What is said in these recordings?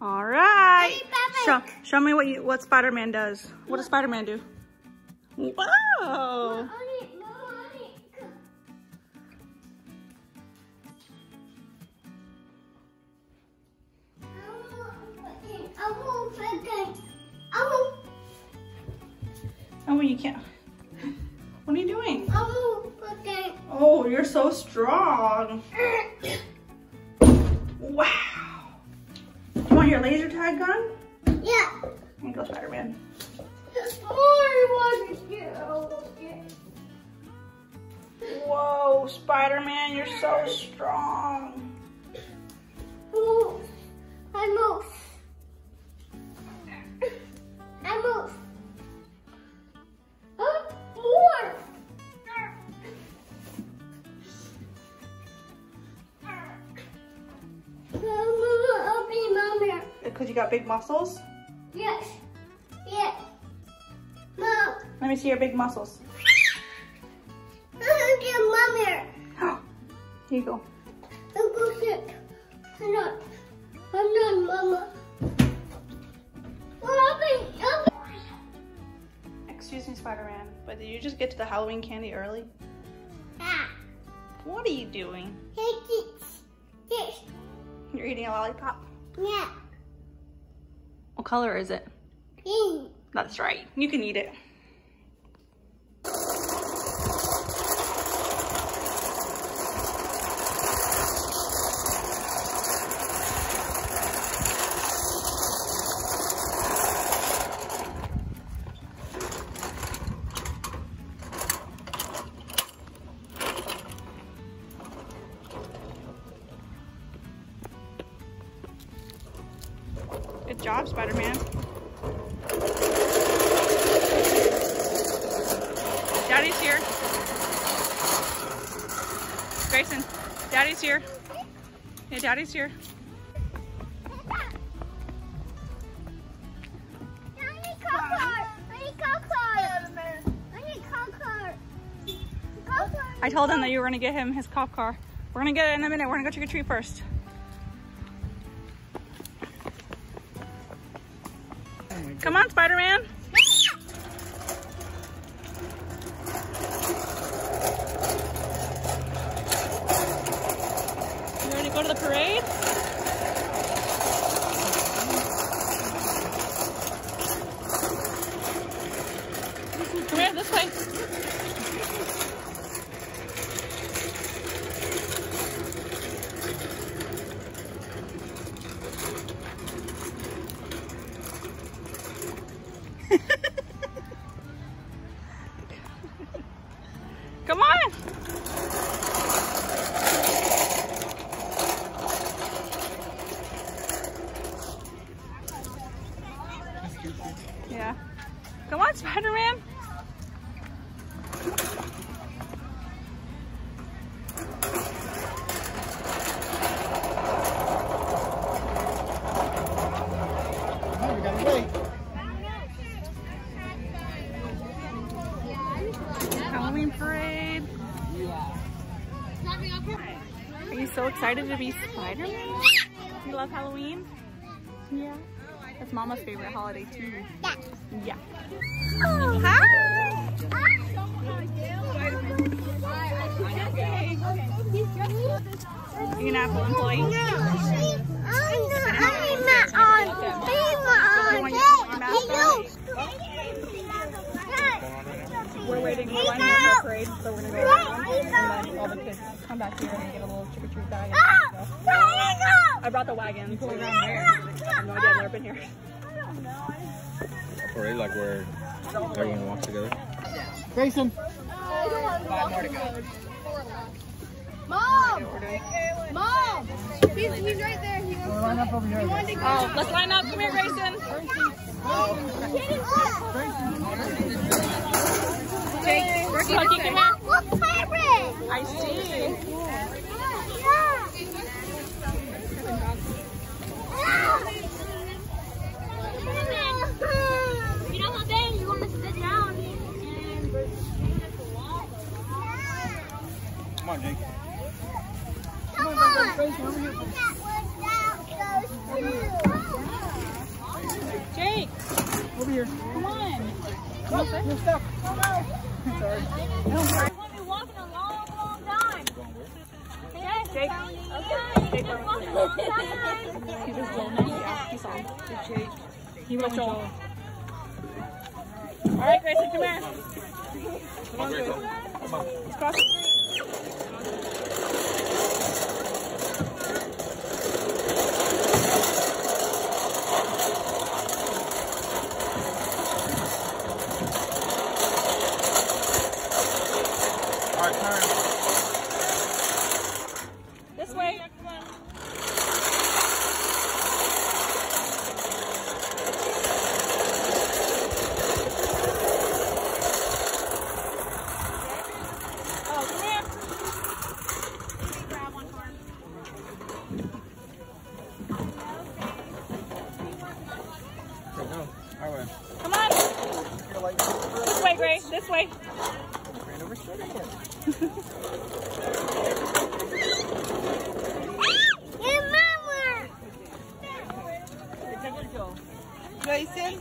All right. Show, show me what you what Spider-Man does. What does Spider-Man do? Whoa. It, no, on it. I won't forget. I won't, Oh, you can't. What are you doing? I won't forget. Oh, you're so strong. Wow. You want your laser tag gun? Yeah. Here you go, Spider-Man. I want get Whoa, Spider-Man, you're so strong. Move. I move. Got big muscles? Yes. Yes. Mom. Let me see your big muscles. I'll get mommy. Here you go. I'm go sick. I'm not. I'm not mama. Well, I'll be, I'll be. Excuse me, Spider-Man, but did you just get to the Halloween candy early? Ah. What are you doing? Take this. This. You're eating a lollipop. What color is it? Pink. That's right. You can eat it. I told him that you were gonna get him his cop car. We're gonna get it in a minute. We're gonna go trick or treat first. Come on, Spider-Man. You ready to go to the parade? Come here, this way. Come on. Yeah. Come on, Spider-Man. Halloween parade. Are you so excited to be Spider-Man? You love Halloween? Yeah. That's Mama's favorite holiday too. Yeah. Yeah. Oh, hi. Are you an Apple employee? I'm not on. We're waiting. We're lining up for a parade, so we're gonna go around and then all the kids come back here and get a little trick or treat bag. And stuff. I brought the wagon. So we're around there. I have no idea. I've never been here. Parade like where everyone walks together. Grayson. Mom! Mom! He's, he's right there. He wants Line up over here. to go. Oh, let's line up. Come here, Grayson. Jake, where's Cookie? Come here. Look, pirate! I see. You know what, Ben? You want to sit down and Come on, Jake. Come on! That was that goes too. Come on. Come on, you're stuck. Sorry. No, sorry. We've been walking a long, long time. Yes. Jake. Jake, We've been walking a long time. He was Joel. Yeah, he saw him. Jake. He went Joel. All right, Grayson, come here. Come on, Grayson. Let's cross the street. All right, turn. This way. Oh, come here. Okay, go. Our way. Come on. This way, Gray. This way. Hey, Mama. Jason?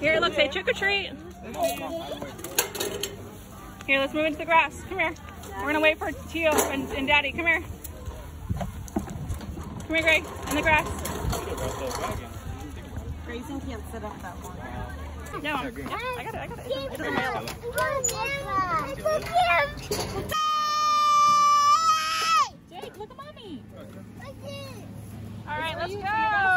Here, look, say trick or treat. Here, let's move into the grass. Come here. We're gonna wait for Tio and, and Daddy. Come here. Come here, Greg. In the grass. Grayson can't sit up that long. No, I got it. I got it. It's, it's in my yellow. Jake, look at mommy. All right, let's go.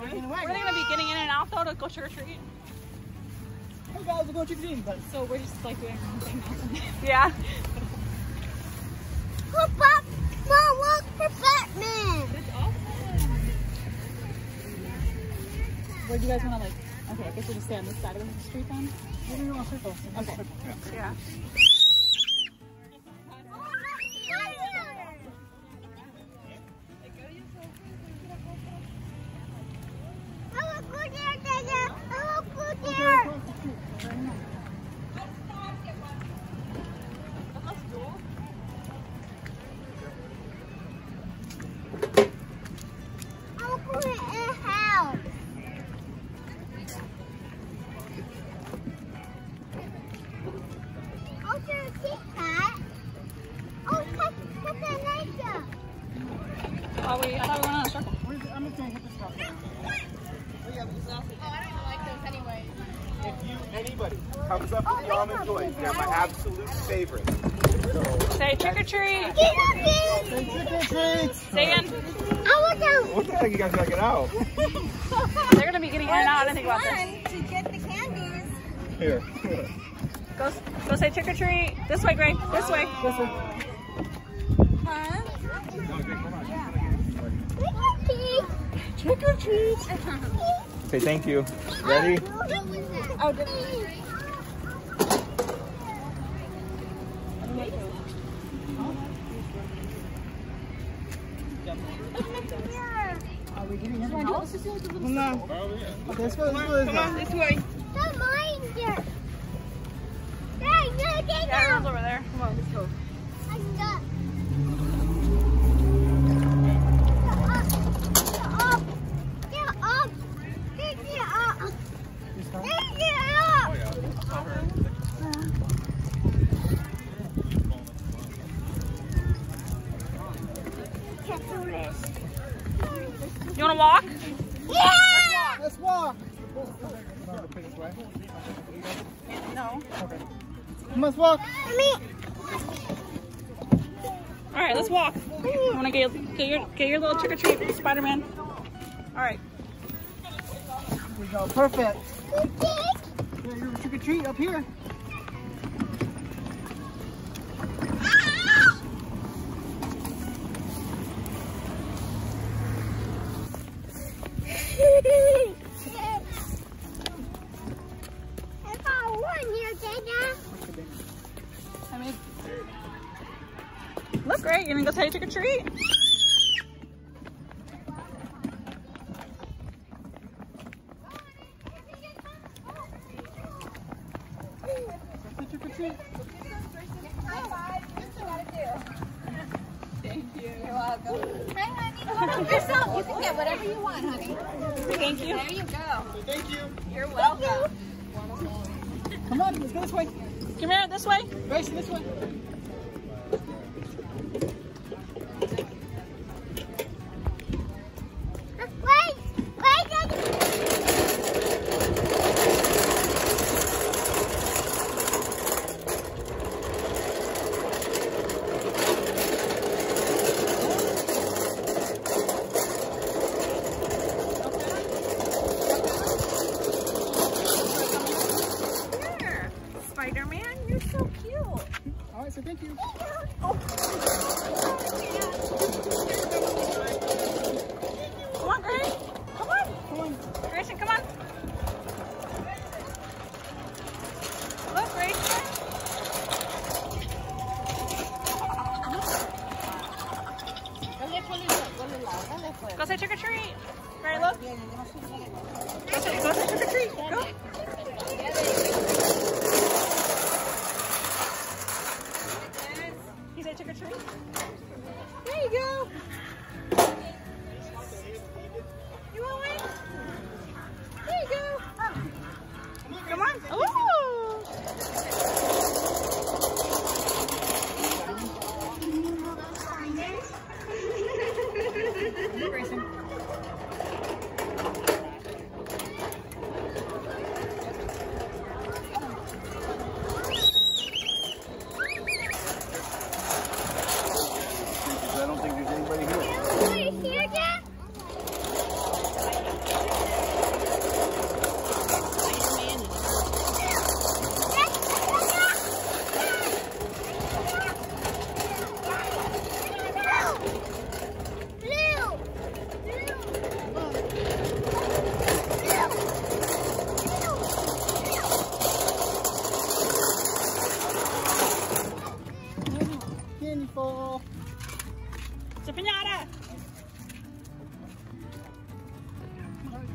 We're gonna be getting in and out though to go trick or treat. Hey guys, we're going trick or treating, but So we're just like doing our own thing now. yeah. It's awesome. Where do you guys want to like? Okay, I guess we'll just stay on this side of the street then. we're going to circle. Okay. Yeah. Oh, we, I thought we went on a circle. I'm just going to hit this rock. If you, anybody, comes up with the almond joy, they're my absolute favorite. Say trick or treat. Say trick or treat! Stay in. What the heck you guys gotta get out? They're gonna be getting in and out. I think about this. to get the candies. Here. Go, go say trick or treat. This way, Gray. This way. This way. Trick or treat. Say thank you. Ready? Oh, did Are we getting in? No. No. Okay, let's go. Let's go. Let's. This way. Don't mind it. Hey, no, take Yeah, everyone's over there. Come on, let's go. I got. Get up! Get up! Get up! This time. Get up! Can't do this. You wanna walk? Yeah! Let's walk. No. Come on, let's walk. All right, let's walk. You wanna get, get your get your little trick or treat, Spider-Man? All right. Here we go. Perfect. Yeah, trick or treat up here. Thank you. Hi, honey. Help yourself. You can get whatever you want, honey. Thank you. There you go. Thank you. You're welcome. Come on, let's go this way. Come here, this way. Grayson, this way.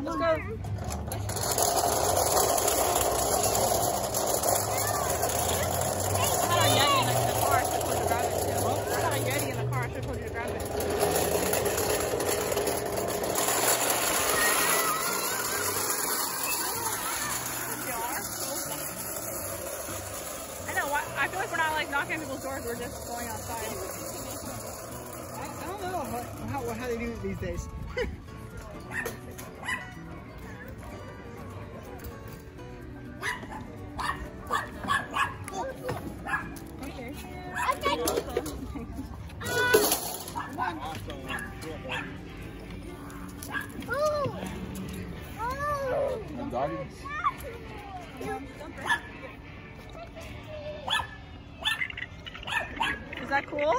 Know. Why, I feel like we're not like knocking people's doors. We're just going outside. I, I don't know how, how, how they do it these days. Ooh. Is that cool?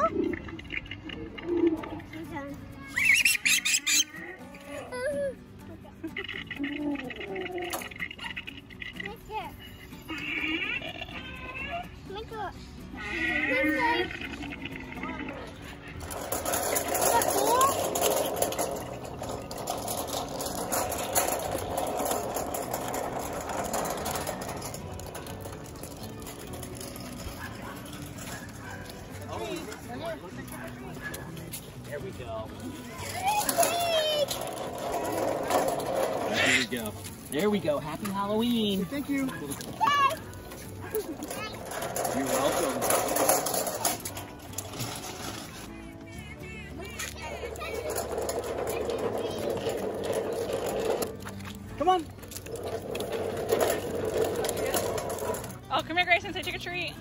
There There we go. Happy Halloween. Thank you. You're welcome. Come on. Oh, come here, Grayson. Say trick or treat.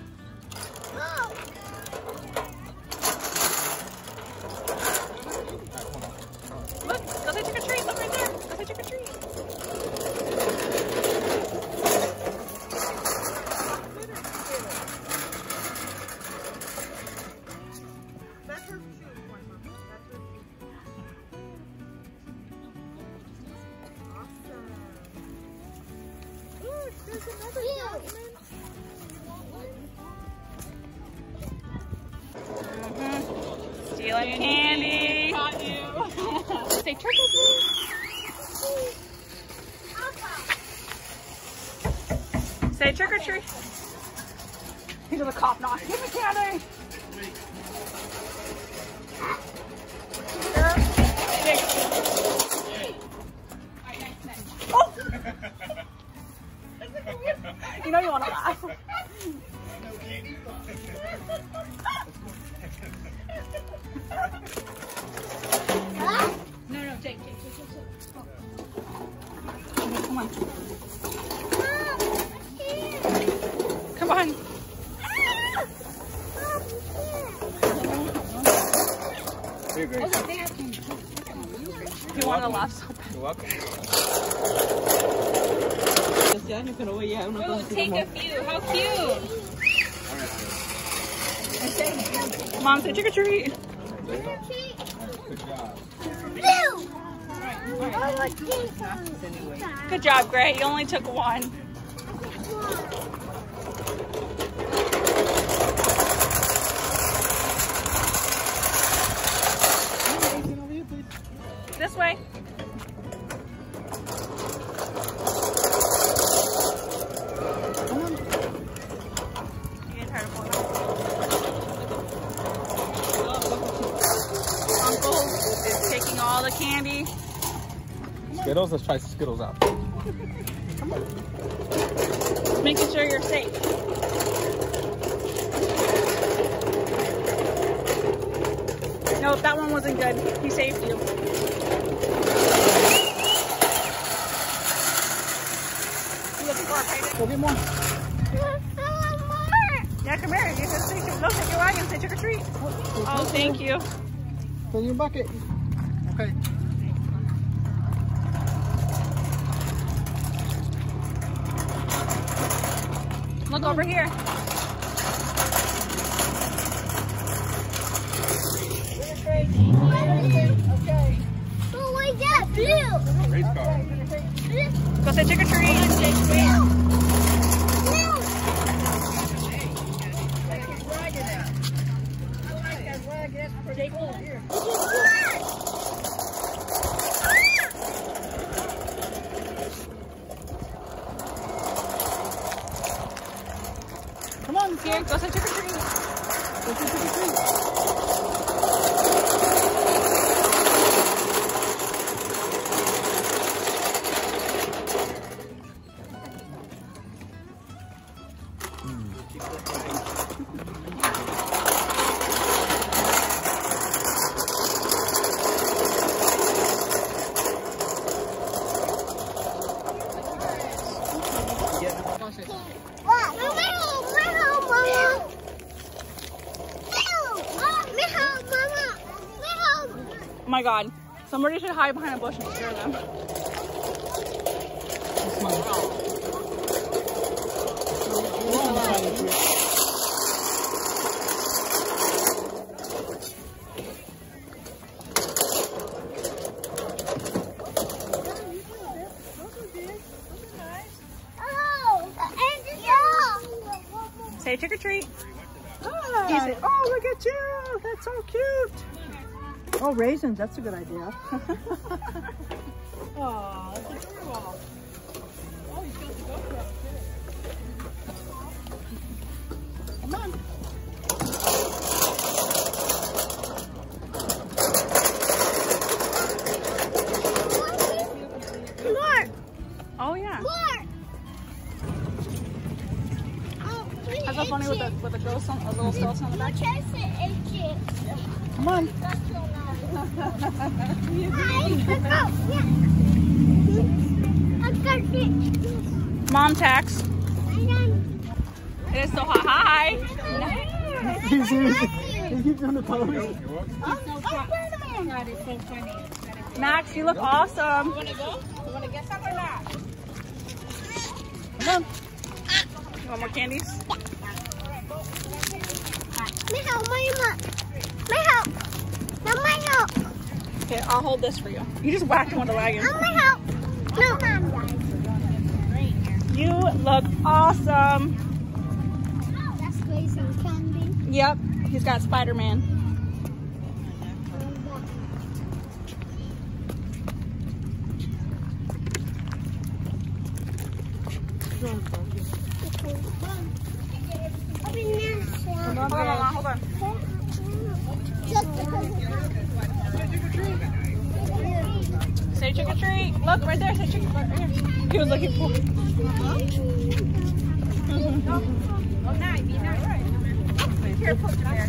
Mm-hmm. Stealing candy. Caught you. say trick or treat. Say trick or treat. He's a cop knock. Give me candy. You know you want to laugh. no, no, come on. Mom, you want to laugh so bad. You're welcome. Ooh, take a few. How cute. Mom, say trick or treat. Blue. Oh, what's? Good job, Gray. You only took one. All the candy. Skittles? Let's try Skittles out. Making sure you're safe. Nope, that one wasn't good. He saved you. You looking for a payday? Go get more. Yeah, come here. You just take your, look at your wagon. Say trick or treat. Oh, thank you. Fill your bucket. Look over here. Oh, what's that? Blue. Race car. Go say trick or god. Somebody should hide behind a bush and scare them. Say trick or treat. Oh, look at you. That's so cute. Oh, raisins. That's a good idea. oh, that's adorable. Oh, he's got the GoPro. Come on. Oh yeah. Oh, that's so funny with the with ghost on a little skeleton on the back. Come on. Mom tax. It is so hot. Hi. You seriously? You doing the pose. Max, you look awesome. You want to go? You want to get some or not? Come on. You want more candies? Okay, I'll hold this for you. You just whacked him on the wagon. You look awesome. Yep, he's got Spider-Man. Hold on, hold on. Say trick or treat. Look, right there. Say trick or treat. He was looking for. Oh, nice. Be nice. Here, put it there.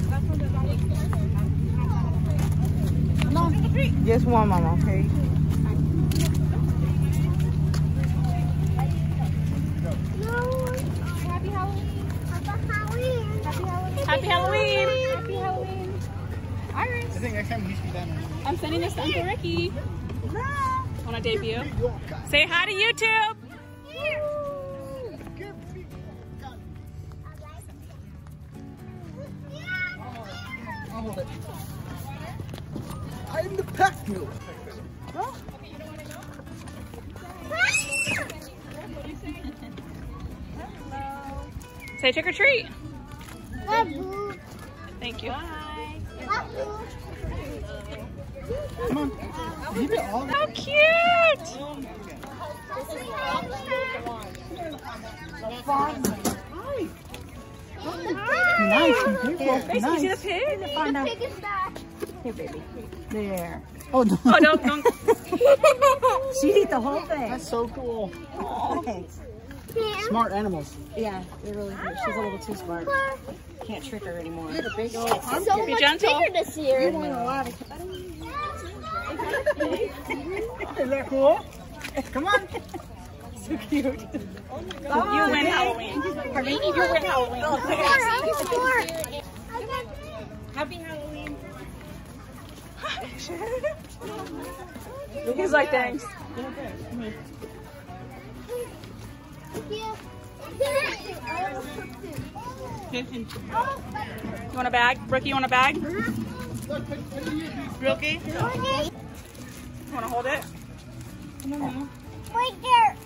Just one, Mama, okay? Happy Halloween. Happy Halloween. Happy Halloween. Happy Halloween. Iris. think next time we should be done. I'm sending this to Uncle Ricky. Want to debut? Say hi to YouTube. I'm the pack mule. Say trick or treat. Thank you. Come on. Leave it all. How cute! Nice and beautiful. Grace, can you see the pig? Find out. Pig is back. Here, baby. There. Oh, no. Oh, don't, don't. She'd eat the whole thing. That's so cool. Thanks. Smart animals. Yeah, they're really good. She's a little too smart. Can't trick her anymore. so Be much gentle. bigger this year. Is that cool? Come on. so cute. You win Halloween. Hermione, you win Halloween. Oh, Happy Halloween. He's like, thanks. You want a bag? Brookie, you want a bag? Brookie? You want to hold it? Right there.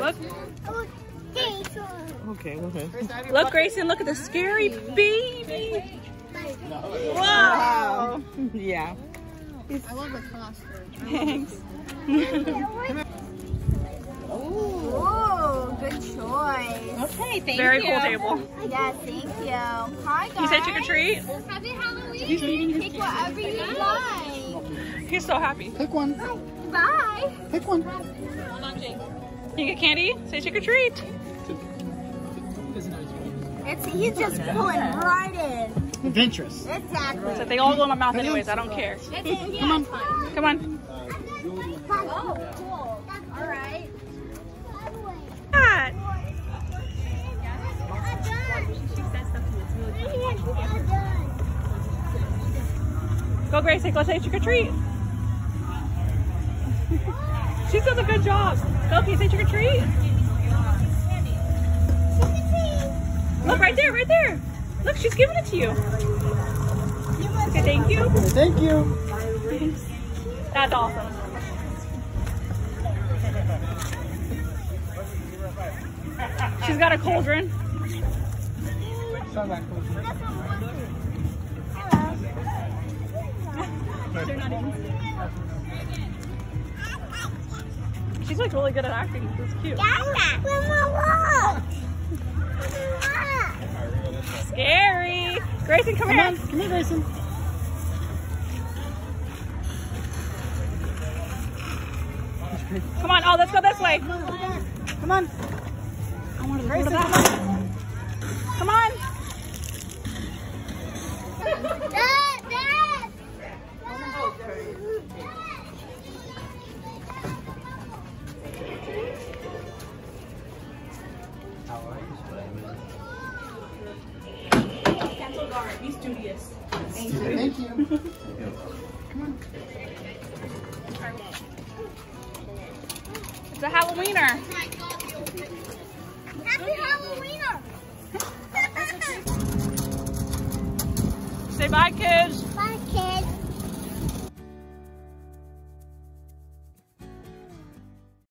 Look. Okay, okay. Look, Grayson, look at the scary baby. Wow. Yeah. I love the costume. Thanks. Good choice. Okay, thank Very you. cool table. Yes, thank you. Hi, guys. You say trick or treat? Happy Halloween. Pick whatever you like. He's so happy. Pick one. Bye. Bye. Pick one. You get candy? Say trick or treat. It's he's just pulling right in. Adventurous. Exactly. So they all go in my mouth anyways. I don't care. Come on. Come on. Oh, Go, Gracie. Go say trick or treat. She's doing a good job. Go, can you say trick or treat? Look right there, right there. Look, she's giving it to you. Okay, thank you. Thank you. That's awesome. She's got a cauldron. She's like really good at acting. It's cute. Scary. Grayson, come, Come here. on. Come here, Grayson. Come on. Oh, let's go this way. Come on. I want to go to that one. Come on. Dad, Dad. You. It's a Halloweener. Happy Halloweener. Say bye, kids.